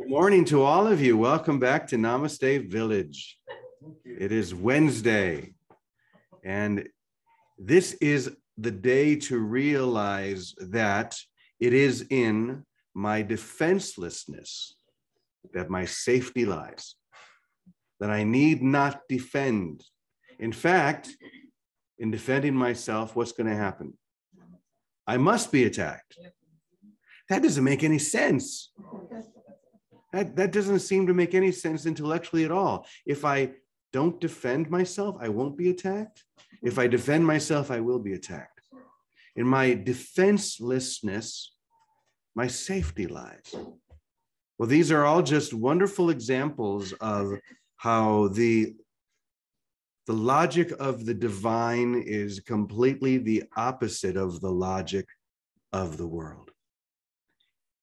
Good morning to all of you. Welcome back to Namaste Village. It is Wednesday, and this is the day to realize that it is in my defenselessness that my safety lies, that I need not defend. In fact, in defending myself, what's going to happen? I must be attacked. That doesn't make any sense. That, that doesn't seem to make any sense intellectually at all. If I don't defend myself, I won't be attacked. If I defend myself, I will be attacked. In my defenselessness, my safety lies. Well, these are all just wonderful examples of how the the logic of the divine is completely the opposite of the logic of the world.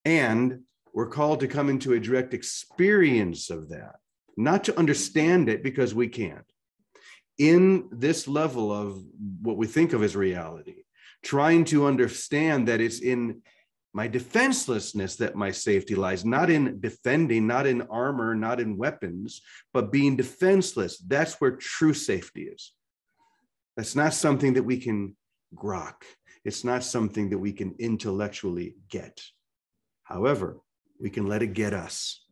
And we're called to come into a direct experience of that, not to understand it because we can't. In this level of what we think of as reality, trying to understand that it's in my defenselessness that my safety lies, not in defending, not in armor, not in weapons, but being defenseless. That's where true safety is. That's not something that we can grok. It's not something that we can intellectually get. However, we can let it get us.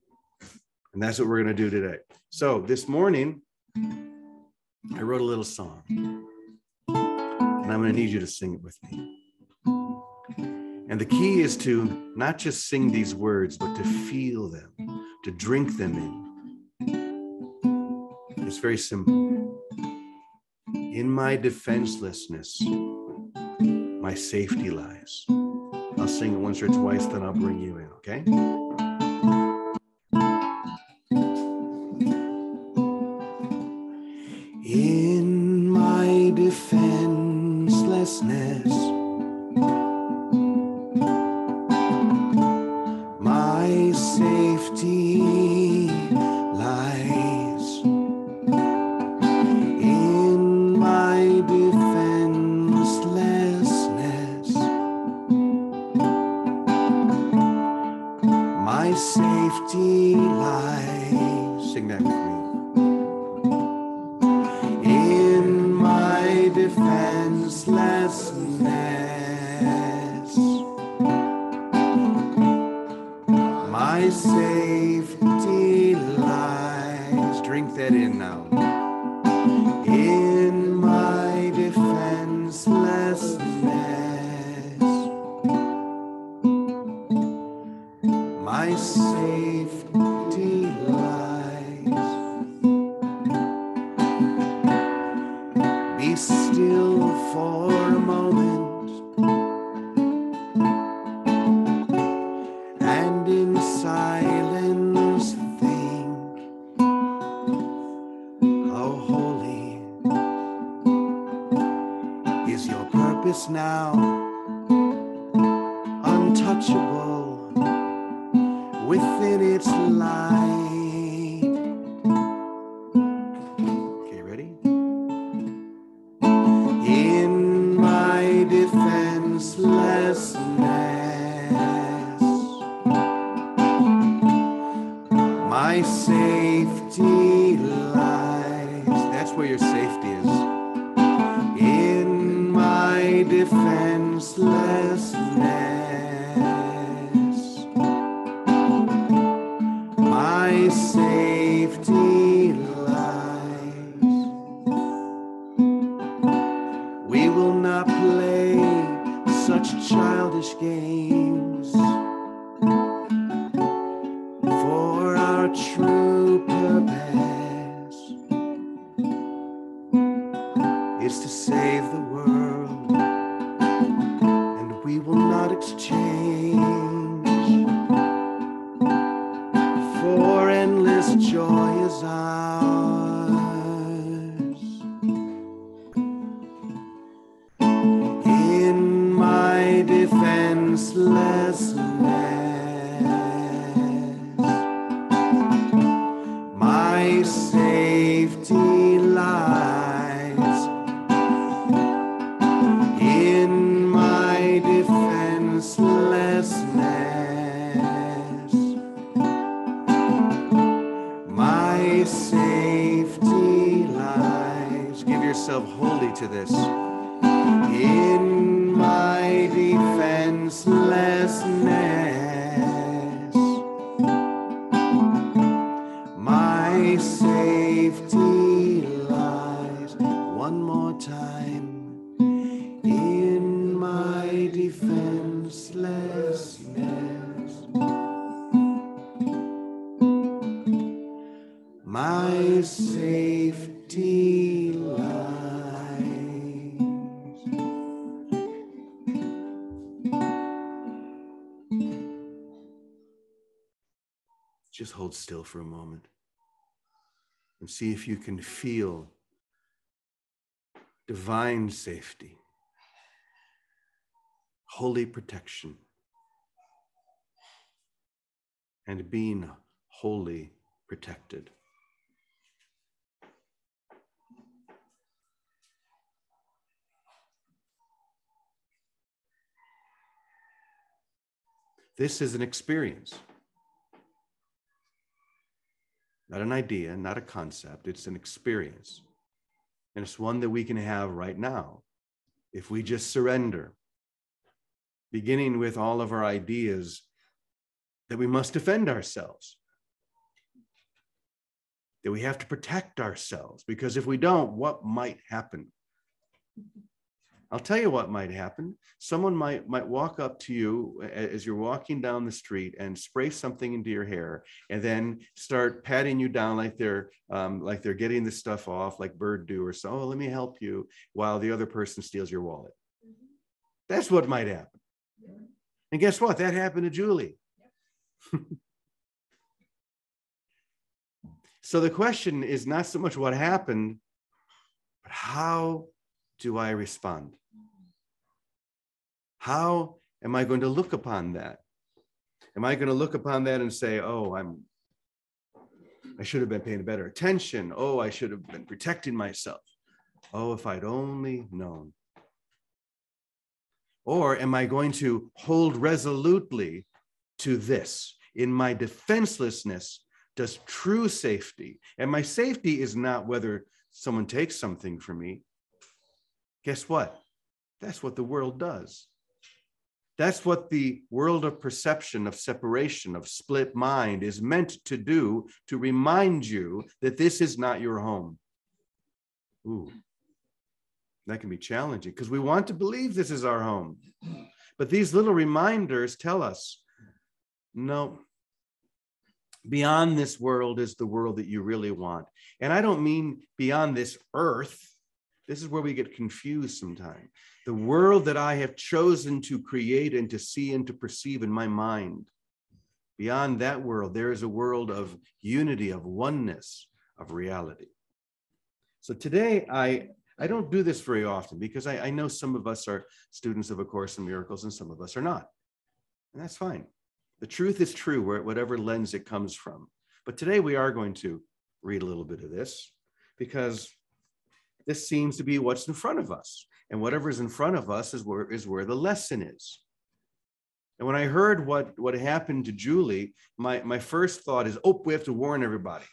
And that's what we're going to do today. So this morning, I wrote a little song. And I'm going to need you to sing it with me. And the key is to not just sing these words, but to feel them, to drink them in. It's very simple. In my defenselessness, my safety lies. I'll sing it once or twice, then I'll bring you in, okay? In my defenselessness, One more time. In my defenselessness. My safety lies. Just hold still for a moment and see if you can feel divine safety, holy protection, and being wholly protected. This is an experience, not an idea, not a concept. It's an experience. And it's one that we can have right now if we just surrender, beginning with all of our ideas that we must defend ourselves, that we have to protect ourselves, because if we don't, what might happen? I'll tell you what might happen. Someone might might walk up to you as you're walking down the street and spray something into your hair, and then start patting you down like they're um, like they're getting the stuff off, like bird do, or so. Oh, let me help you, while the other person steals your wallet. That's what might happen. And guess what? That happened to Julie. so the question is not so much what happened, but how do I respond? How am I going to look upon that? Am I going to look upon that and say, oh, I'm I should have been paying better attention. Oh, I should have been protecting myself. Oh, if I'd only known. Or am I going to hold resolutely to this? In my defenselessness, does true safety, and my safety is not whether someone takes something from me, Guess what? That's what the world does. That's what the world of perception, of separation, of split mind is meant to do to remind you that this is not your home. Ooh, that can be challenging because we want to believe this is our home. But these little reminders tell us no, beyond this world is the world that you really want. And I don't mean beyond this earth this is where we get confused sometimes. The world that I have chosen to create and to see and to perceive in my mind, beyond that world, there is a world of unity, of oneness, of reality. So today, I, I don't do this very often because I, I know some of us are students of A Course in Miracles and some of us are not. And that's fine. The truth is true, where, whatever lens it comes from. But today we are going to read a little bit of this because this seems to be what's in front of us. And whatever's in front of us is where, is where the lesson is. And when I heard what, what happened to Julie, my, my first thought is, oh, we have to warn everybody.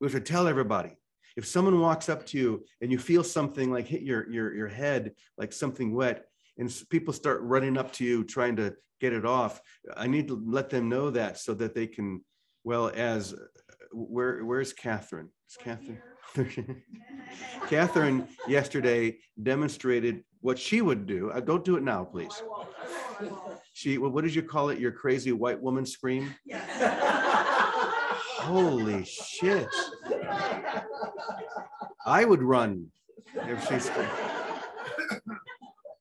We have to tell everybody. If someone walks up to you and you feel something like hit your, your, your head, like something wet, and people start running up to you trying to get it off, I need to let them know that so that they can, well, as where where's Catherine? Is Catherine? Catherine yesterday demonstrated what she would do. Uh, don't do it now, please. She, well, what did you call it? Your crazy white woman scream? Holy shit. I would run if she's.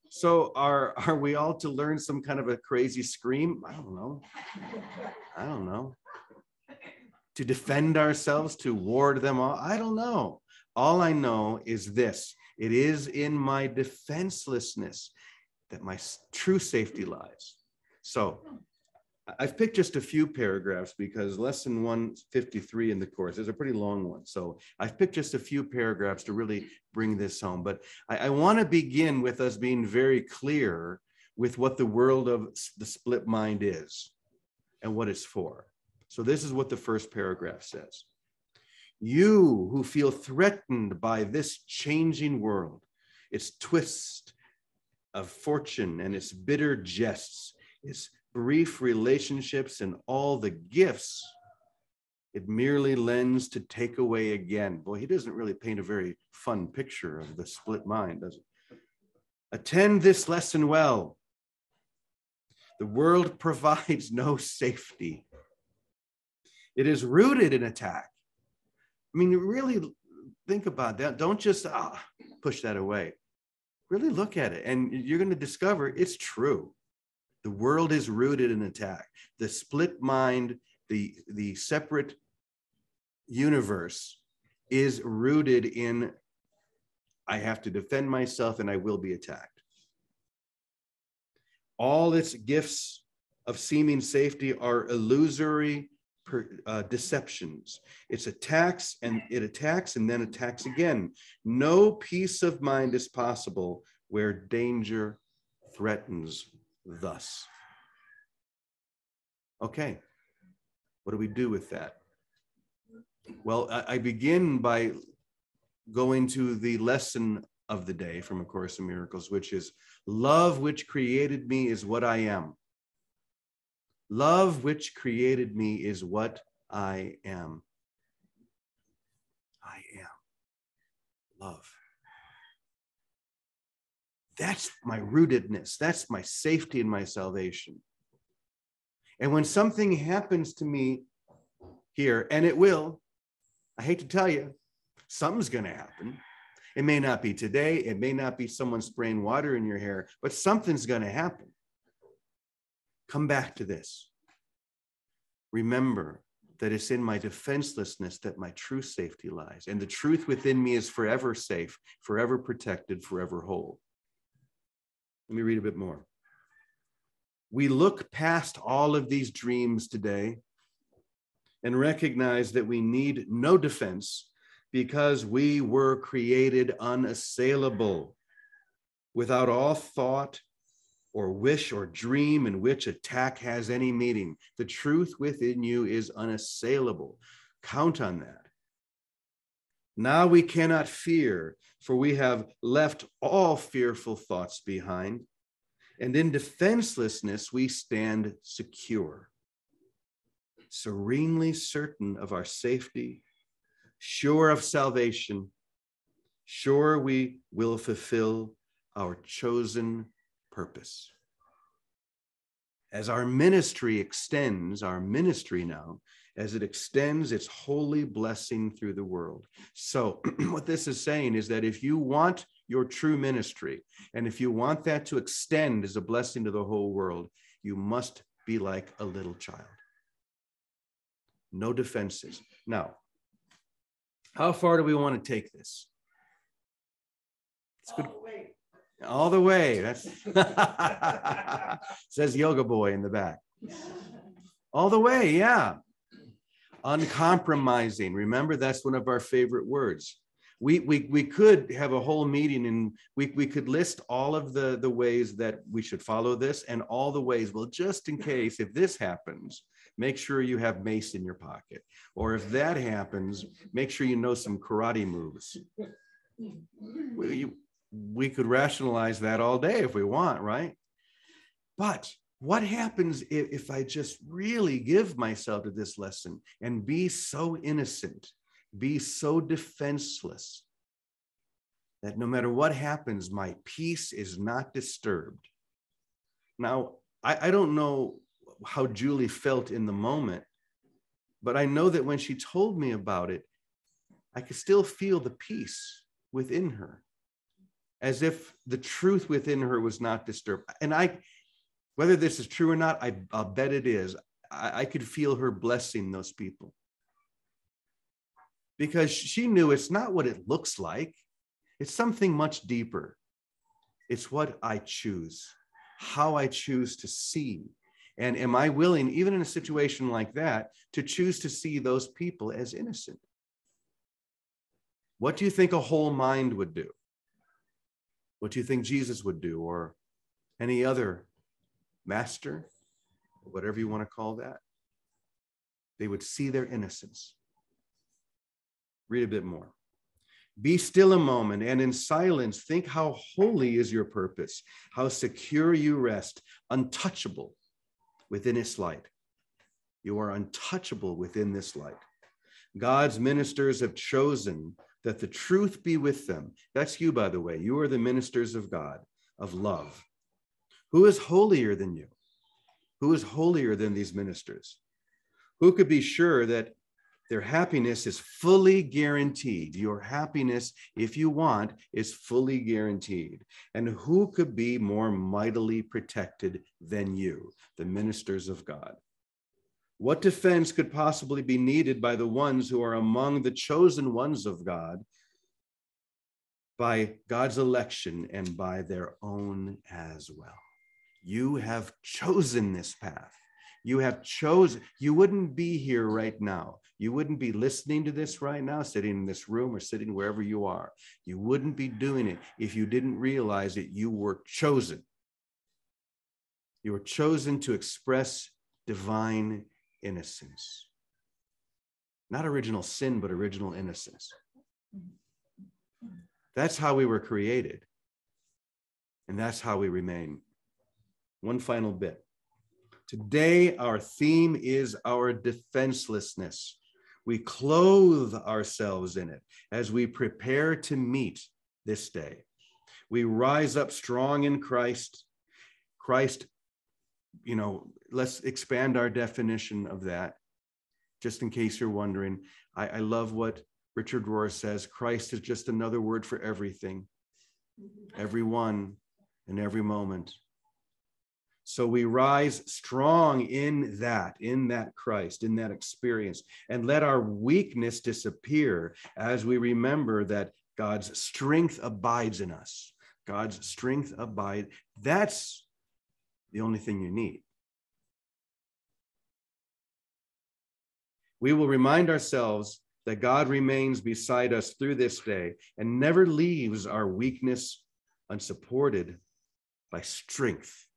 So are are we all to learn some kind of a crazy scream? I don't know. I don't know to defend ourselves, to ward them off? I don't know. All I know is this it is in my defenselessness that my true safety lies. So I've picked just a few paragraphs because lesson 153 in the course is a pretty long one. So I've picked just a few paragraphs to really bring this home. But I, I want to begin with us being very clear with what the world of the split mind is and what it's for. So this is what the first paragraph says. You who feel threatened by this changing world, its twist of fortune and its bitter jests, its brief relationships and all the gifts it merely lends to take away again. Boy, he doesn't really paint a very fun picture of the split mind, does he? Attend this lesson well. The world provides no safety. It is rooted in attack. I mean, really think about that. Don't just ah, push that away. Really look at it, and you're going to discover it's true. The world is rooted in attack. The split mind, the, the separate universe is rooted in I have to defend myself and I will be attacked. All its gifts of seeming safety are illusory per, uh, deceptions. It's attacks and it attacks and then attacks again. No peace of mind is possible where danger threatens thus. Okay, what do we do with that? Well, I, begin by going to the lesson of the day from A Course in Miracles, which is love which created me is what I am. Love which created me is what I am. I am love. That's my rootedness. That's my safety and my salvation. And when something happens to me here, and it will, I hate to tell you, something's going to happen. It may not be today, it may not be someone spraying water in your hair, but something's going to happen. Come back to this. Remember that it's in my defenselessness that my true safety lies, and the truth within me is forever safe, forever protected, forever whole. Let me read a bit more. We look past all of these dreams today and recognize that we need no defense because we were created unassailable without all thought or wish or dream in which attack has any meaning. The truth within you is unassailable. Count on that. Now we cannot fear, for we have left all fearful thoughts behind. And in defenselessness, we stand secure serenely certain of our safety, sure of salvation, sure we will fulfill our chosen purpose. As our ministry extends, our ministry now, as it extends its holy blessing through the world. So, what this is saying is that if you want your true ministry, and if you want that to extend as a blessing to the whole world, you must be like a little child no defenses. Now, how far do we want to take this? It's good. All the way. That's says yoga boy in the back. All the way, yeah. Uncompromising. Remember, that's one of our favorite words. We, we, we could have a whole meeting and we, we could list all of the, the ways that we should follow this and all the ways, well, just in case, if this happens, make sure you have mace in your pocket. Or if that happens, make sure you know some karate moves. We, we could rationalize that all day if we want, right? But what happens if, if I just really give myself to this lesson and be so innocent, be so defenseless that no matter what happens, my peace is not disturbed? Now, I, I don't know how Julie felt in the moment. But I know that when she told me about it, I could still feel the peace within her, as if the truth within her was not disturbed. And I, whether this is true or not, I, will bet it is. I, I could feel her blessing those people because she knew it's not what it looks like, it's something much deeper. It's what I choose, how I choose to see and am I willing, even in a situation like that, to choose to see those people as innocent? What do you think a whole mind would do? What do you think Jesus would do, or any other master, whatever you want to call that? They would see their innocence. Read a bit more. Be still a moment and in silence think how holy is your purpose, how secure you rest, untouchable within its light. You are untouchable within this light. God's ministers have chosen that the truth be with them. That's you, by the way. You are the ministers of God, of love. Who is holier than you? Who is holier than these ministers? Who could be sure that their happiness is fully guaranteed. Your happiness, if you want, is fully guaranteed. And who could be more mightily protected than you, the ministers of God? What defense could possibly be needed by the ones who are among the chosen ones of God, by God's election, and by their own as well? You have chosen this path. You have chosen, you wouldn't be here right now. You wouldn't be listening to this right now, sitting in this room or sitting wherever you are. You wouldn't be doing it if you didn't realize that you were chosen. You were chosen to express divine innocence. Not original sin, but original innocence. That's how we were created. And that's how we remain. One final bit. Today, our theme is our defenselessness. We clothe ourselves in it as we prepare to meet this day. We rise up strong in Christ. Christ, you know, let's expand our definition of that. Just in case you're wondering, I, I love what Richard Rohr says Christ is just another word for everything, everyone, and every moment. So we rise strong in that, in that Christ, in that experience, and let our weakness disappear as we remember that God's strength abides in us. God's strength abides. That's the only thing you need. We will remind ourselves that God remains beside us through this day and never leaves our weakness unsupported by strength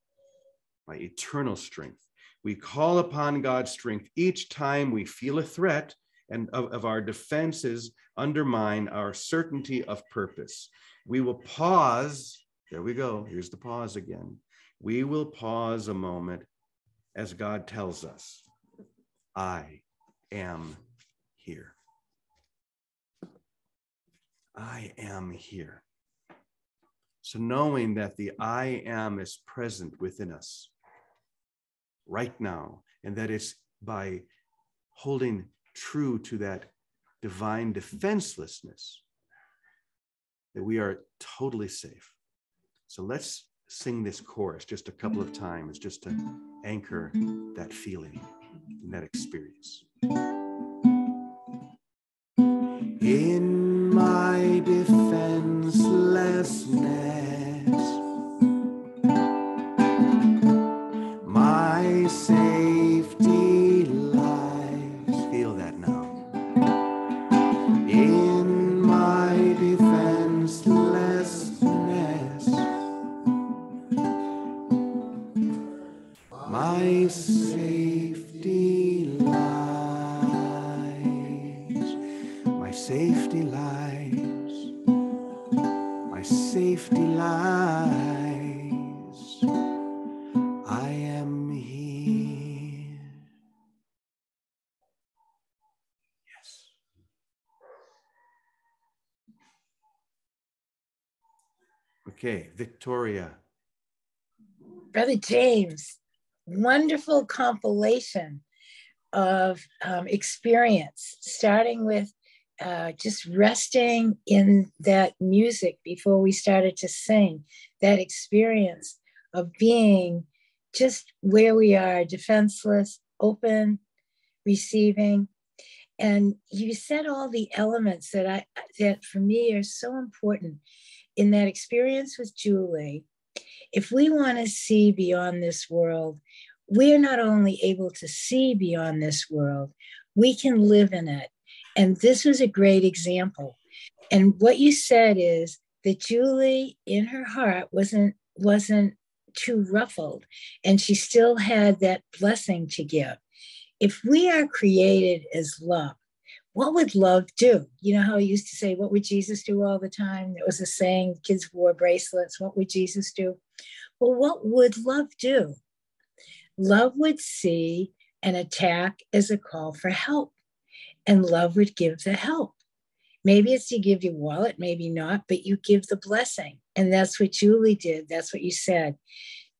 by eternal strength. We call upon God's strength each time we feel a threat and of, of our defenses undermine our certainty of purpose. We will pause. There we go. Here's the pause again. We will pause a moment as God tells us, I am here. I am here. So, knowing that the I am is present within us, right now, and that it's by holding true to that divine defenselessness that we are totally safe. So let's sing this chorus just a couple of times just to anchor that feeling and that experience. In Victoria. Brother James, wonderful compilation of um, experience, starting with uh, just resting in that music before we started to sing, that experience of being just where we are, defenseless, open, receiving. And you said all the elements that I that for me are so important in that experience with Julie, if we want to see beyond this world, we are not only able to see beyond this world, we can live in it. And this was a great example. And what you said is that Julie, in her heart, wasn't wasn't too ruffled, and she still had that blessing to give. If we are created as love, what would love do? You know how he used to say, What would Jesus do all the time? There was a saying, kids wore bracelets. What would Jesus do? Well, what would love do? Love would see an attack as a call for help, and love would give the help. Maybe it's to give you wallet, maybe not, but you give the blessing. And that's what Julie did. That's what you said.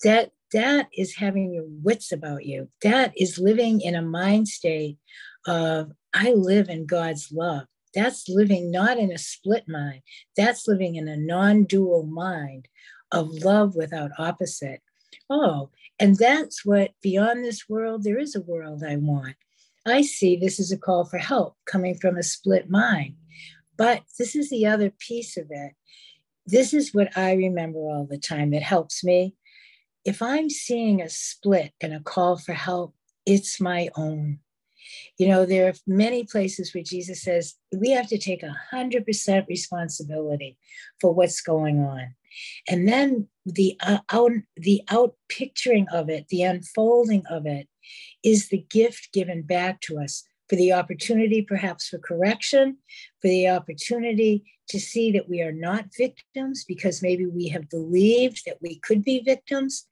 That that is having your wits about you. That is living in a mind state of I live in God's love. That's living not in a split mind. That's living in a non-dual mind of love without opposite. Oh, and that's what beyond this world, there is a world I want. I see this is a call for help coming from a split mind. But this is the other piece of it. This is what I remember all the time that helps me. If I'm seeing a split and a call for help, it's my own. You know, there are many places where Jesus says we have to take 100% responsibility for what's going on. And then the uh, out, the out picturing of it, the unfolding of it is the gift given back to us for the opportunity, perhaps for correction, for the opportunity to see that we are not victims because maybe we have believed that we could be victims.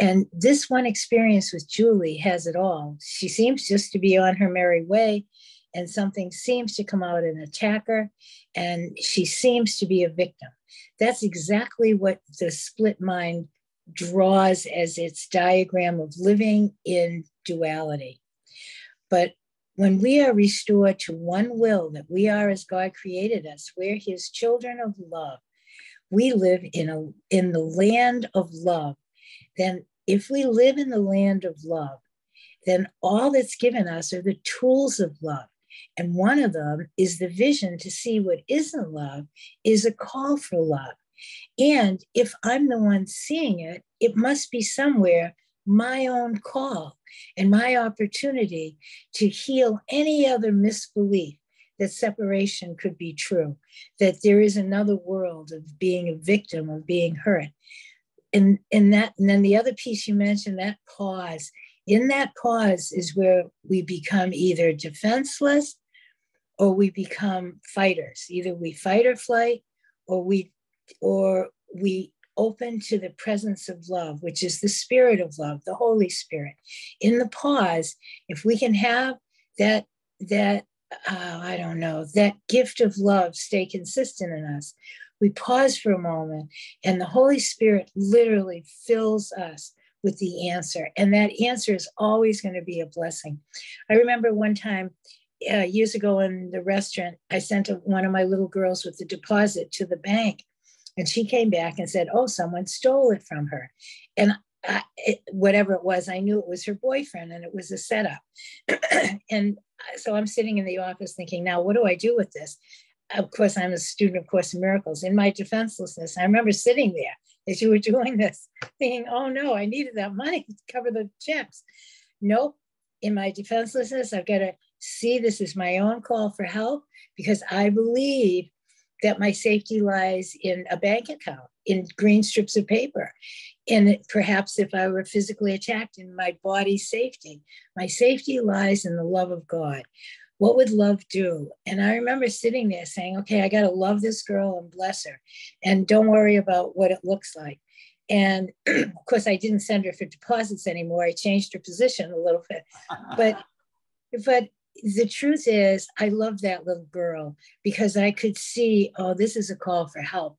And this one experience with Julie has it all. She seems just to be on her merry way, and something seems to come out and attack her, and she seems to be a victim. That's exactly what the split mind draws as its diagram of living in duality. But when we are restored to one will that we are as God created us, we're his children of love. We live in a in the land of love. Then if we live in the land of love, then all that's given us are the tools of love. And one of them is the vision to see what isn't love is a call for love. And if I'm the one seeing it, it must be somewhere my own call and my opportunity to heal any other misbelief that separation could be true, that there is another world of being a victim, of being hurt. And, and that, and then the other piece you mentioned, that pause. In that pause is where we become either defenseless or we become fighters. Either we fight or flight, or we or we open to the presence of love, which is the spirit of love, the Holy Spirit. In the pause, if we can have that, that, uh, I don't know, that gift of love stay consistent in us, we pause for a moment and the Holy Spirit literally fills us with the answer. And that answer is always going to be a blessing. I remember one time uh, years ago in the restaurant, I sent a, one of my little girls with the deposit to the bank. And she came back and said, Oh, someone stole it from her. And I, it, whatever it was, I knew it was her boyfriend and it was a setup. and so I'm sitting in the office thinking, now what do I do with this? Of course, I'm a student of Course in Miracles. In my defenselessness, I remember sitting there as you were doing this, thinking, oh no, I needed that money to cover the checks. Nope. In my defenselessness, I've got to see this as my own call for help because I believe that my safety lies in a bank account, in green strips of paper. And perhaps if I were physically attacked, in my body's safety. My safety lies in the love of God. What would love do? And I remember sitting there saying, okay, I got to love this girl and bless her. And don't worry about what it looks like. And of course, I didn't send her for deposits anymore. I changed her position a little bit. But but the truth is, I love that little girl because I could see, oh, this is a call for help.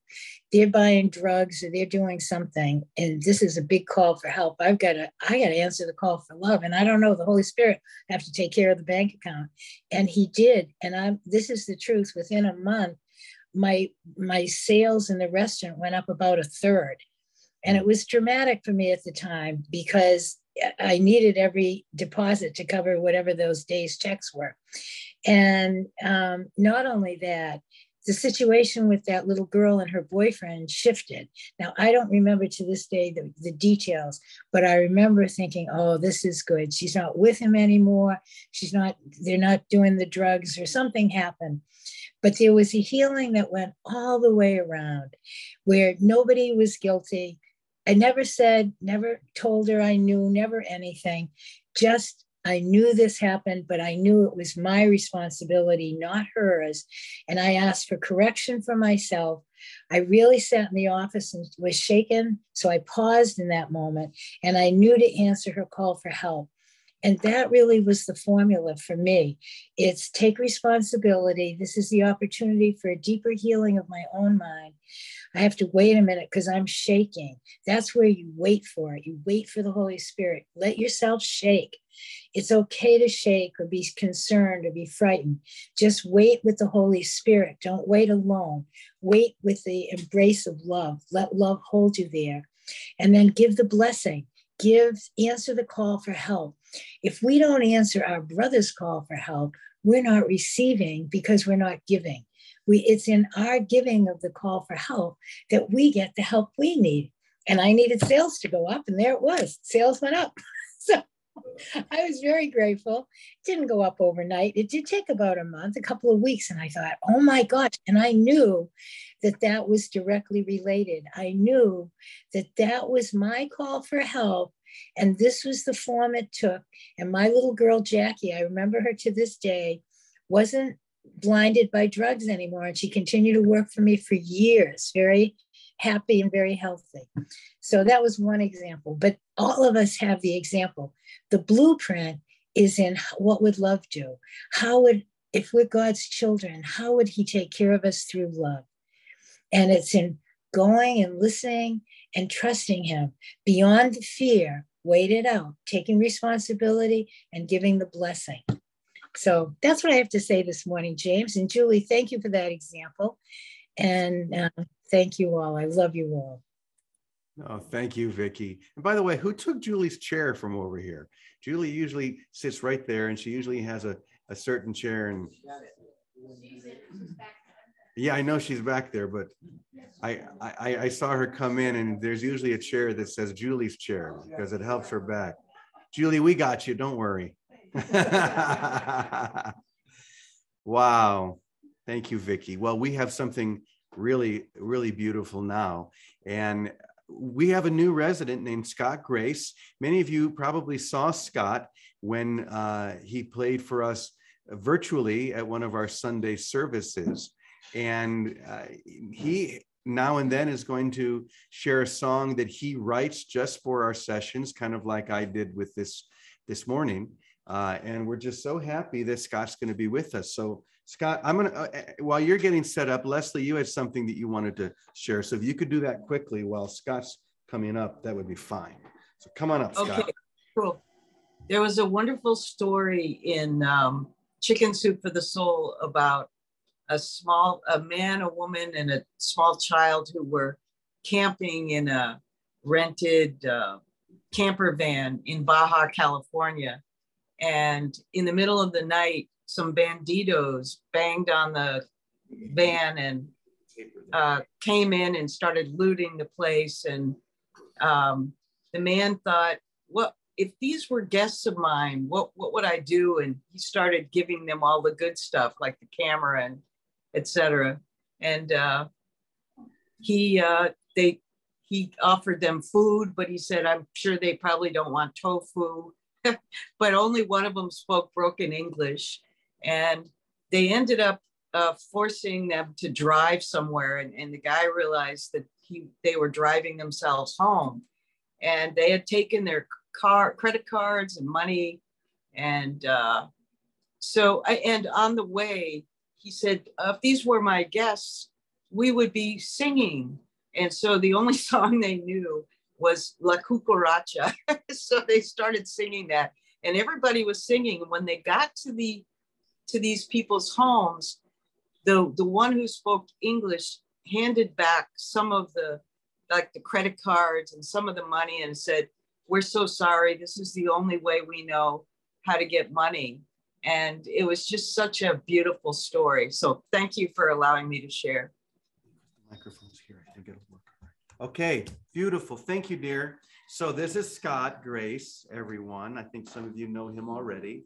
They're buying drugs or they're doing something, and this is a big call for help. I've got to, I got to answer the call for love, and I don't know the Holy Spirit I have to take care of the bank account, and He did. And I'm, this is the truth. Within a month, my my sales in the restaurant went up about a third, and it mm. was dramatic for me at the time because I needed every deposit to cover whatever those days' checks were. And um, not only that, the situation with that little girl and her boyfriend shifted. Now, I don't remember to this day the, the, details, but I remember thinking, oh, this is good. She's not with him anymore. She's not, they're not doing the drugs or something happened. But there was a healing that went all the way around where nobody was guilty. I never said, never told her I knew, never anything. Just I knew this happened, but I knew it was my responsibility, not hers. And I asked for correction for myself. I really sat in the office and was shaken. So I paused in that moment and I knew to answer her call for help. And that really was the formula for me. It's take responsibility. This is the opportunity for a deeper healing of my own mind. I have to wait a minute because I'm shaking. That's where you wait for it. You wait for the Holy Spirit. Let yourself shake. It's okay to shake or be concerned or be frightened. Just wait with the Holy Spirit. Don't wait alone. Wait with the embrace of love. Let love hold you there. And then give the blessing. Give, answer the call for help. If we don't answer our brother's call for help, we're not receiving because we're not giving we it's in our giving of the call for help that we get the help we need. And i needed sales to go up and there it was. Sales went up. So i was very grateful. It didn't go up overnight. It did take about a month a couple of weeks and i thought oh my gosh. And i knew that that was directly related. I knew that that was my call for help and this was the form it took. And my little girl jackie i remember her to this day wasn't blinded by drugs anymore. And she continued to work for me for years, very happy and very healthy. So that was one example. But all of us have the example. The blueprint is in what would love do? How would, if we're God's children, how would He take care of us through love? And it's in going and listening and trusting Him beyond the fear, wait it out, taking responsibility and giving the blessing. So that's what I have to say this morning, James. And Julie, thank you for that example. And uh, thank you all. I love you all. Oh, thank you, Vicki. And by the way, who took Julie's chair from over here? Julie usually sits right there, and she usually has a, a certain chair. And yeah, I know she's back there, but I, I I saw her come in, and there's usually a chair that says Julie's chair because it helps her back. Julie, we got you. Don't worry. wow. Thank you, Vicki. Well, we have something really, really beautiful now. And we have a new resident named Scott Grace. Many of you probably saw Scott when uh, he played for us virtually at one of our Sunday services. And uh, he now and then is going to share a song that he writes just for our sessions, kind of like I did with this this morning. Uh, and we're just so happy that Scott's going to be with us. So, Scott, I'm going to, uh, uh, while you're getting set up, Leslie, you had something that you wanted to share. So, if you could do that quickly while Scott's coming up, that would be fine. So, come on up, Scott. Okay, cool. There was a wonderful story in um, Chicken Soup for the Soul about a small, a man, a woman, and a small child who were camping in a rented uh, camper van in Baja, California and in the middle of the night, some banditos banged on the van and uh, came in and started looting the place. And um, the man thought, "What if these were guests of mine? What what would I do?" And he started giving them all the good stuff, like the camera and etc. And uh, he uh, they he offered them food, but he said, "I'm sure they probably don't want tofu." but only one of them spoke broken English. And they ended up uh, forcing them to drive somewhere. And, and the guy realized that he, they were driving themselves home. And they had taken their car, credit cards and money. And uh, so, I, and on the way, he said, if these were my guests, we would be singing. And so the only song they knew was La Cucaracha. so they started singing that and everybody was singing. And when they got to the to these people's homes, the the one who spoke English handed back some of the like the credit cards and some of the money and said, "We're so sorry. This is the only way we know how to get money." And it was just such a beautiful story. So thank you for allowing me to share. Microphone's here. I think it'll work. Okay, beautiful. Thank you, dear. So this is Scott Grace, everyone. I think some of you know him already.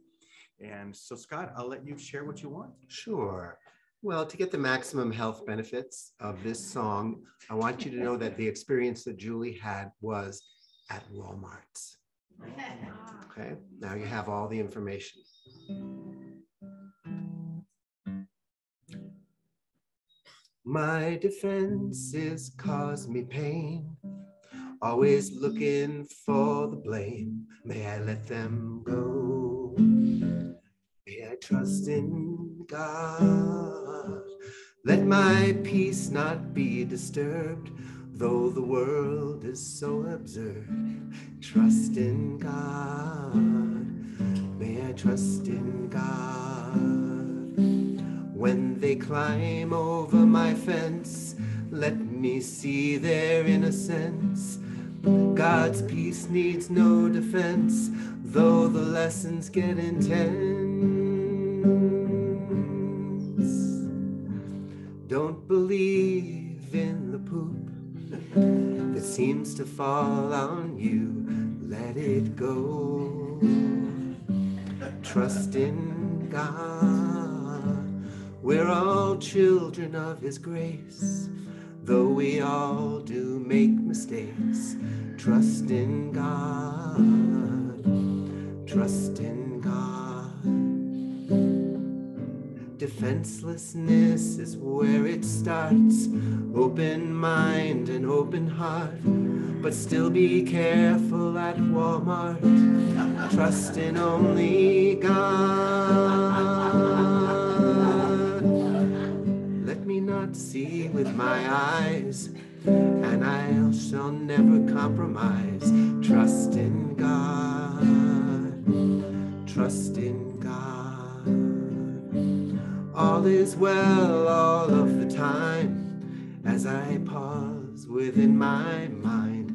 And so, Scott, I'll let you share what you want. Sure. Well, to get the maximum health benefits of this song, I want you to know that the experience that Julie had was at Walmart's. Okay, now you have all the information. My defenses cause me pain, always looking for the blame. May I let them go? May I trust in God? Let my peace not be disturbed, though the world is so absurd. Trust in God. May I trust in God? When they climb over my fence, let me see their innocence. God's peace needs no defense, though the lessons get intense. Don't believe in the poop that seems to fall on you. Let it go. Trust in God. We're all children of His grace, though we all do make mistakes. Trust in God, trust in God. Defenselessness is where it starts. Open mind and open heart, but still be careful at Walmart. Trust in only God see with my eyes, and I shall never compromise. Trust in God, trust in God. All is well all of the time as I pause within my mind.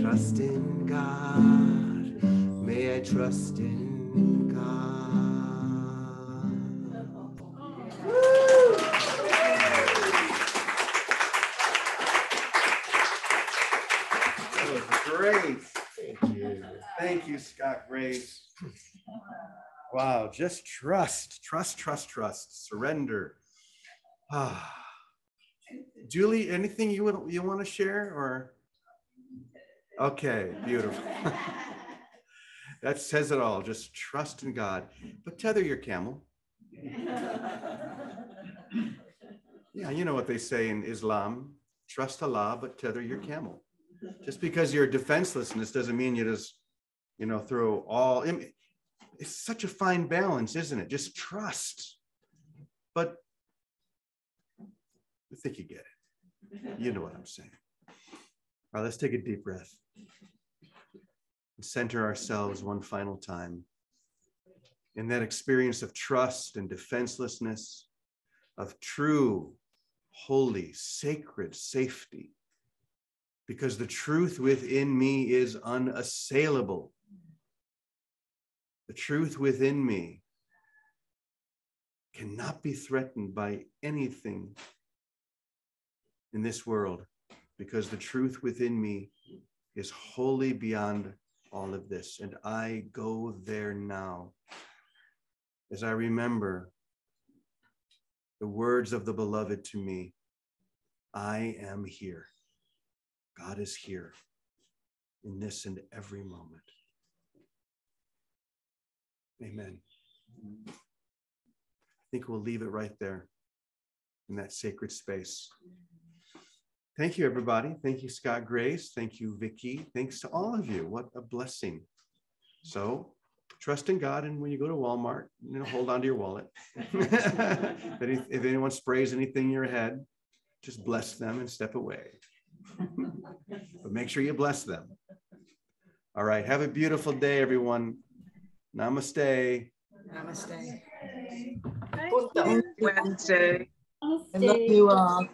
Trust in God, may I trust in God. Great. Thank you. Thank you, Scott Grace. Wow, just trust, trust, trust, trust, surrender. Ah. Julie, anything you would you want to share or? Okay, beautiful. that says it all. Just trust in God, but tether your camel. Yeah, you know what they say in Islam: trust Allah, but tether your camel Mm-hmm. just because you're defenselessness doesn't mean you just you know throw all it's such a fine balance isn't it? Just trust. But i think you get it. You know what i'm saying. All right let's take a deep breath. And center ourselves one final time in that experience of trust and defenselessness of true holy sacred safety because the truth within me is unassailable. The truth within me cannot be threatened by anything in this world because the truth within me is wholly beyond all of this. And I go there now as I remember the words of the beloved to me I am here. God is here in this and every moment. Amen. I think we'll leave it right there in that sacred space. Thank you, everybody. Thank you, Scott Grace. Thank you, Vicki. Thanks to all of you. What a blessing. So trust in God. And when you go to Walmart, you know, hold on to your wallet. if anyone sprays anything in your head, just bless them and step away. but make sure you bless them. All right. Have a beautiful day, everyone. Namaste. Namaste. Namaste. Wednesday. I love you all.